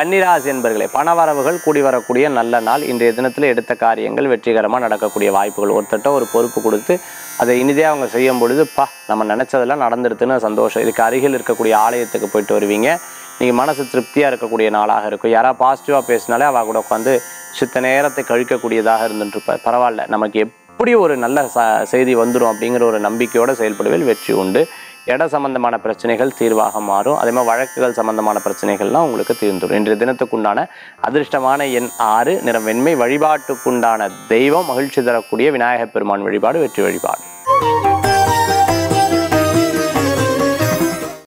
கன்னிராசி என்பர்களே பணவரவுகள் கூடி வரக்கூடிய நல்ல நாள். இன்றைய தினத்தில் எடுத்த காரியங்கள் வெற்றிகரமாக நடக்கக்கூடிய வாய்ப்புகள். ஒருத்தட்ட ஒரு பொறுப்பு கொடுத்து அதை இனிதே அவங்க செய்யும் பொழுது பா நம்ம நினச்சதெல்லாம் நடந்துருதுன்னு சந்தோஷம். இதுக்கு அருகில் இருக்கக்கூடிய ஆலயத்துக்கு போயிட்டு வருவீங்க. நீங்கள் மனசு திருப்தியாக இருக்கக்கூடிய நாளாக இருக்கும். யாராவது பாசிட்டிவாக பேசினாலே அவள் கூட உட்காந்து சித்த நேரத்தை கழிக்கக்கூடியதாக இருந்துட்டுருப்பார் பரவாயில்ல நமக்கு எப்படி ஒரு நல்ல ச செய்தி வந்துடும் அப்படிங்கிற ஒரு நம்பிக்கையோடு செயல்படுவேல் வெற்றி உண்டு. இட சம்பந்தமான பிரச்சனைகள் தீர்வாக மாறும். அதே மாதிரி வழக்குகள் சம்பந்தமான பிரச்சனைகள்லாம் உங்களுக்கு தீர்ந்துடும் இன்றைய தினத்துக்குண்டான அதிர்ஷ்டமான எண் ஆறு நிறம் வெண்மை வழிபாட்டுக்குண்டான தெய்வம் மகிழ்ச்சி தரக்கூடிய விநாயகப் பெருமான் வழிபாடு வெற்றி வழிபாடு.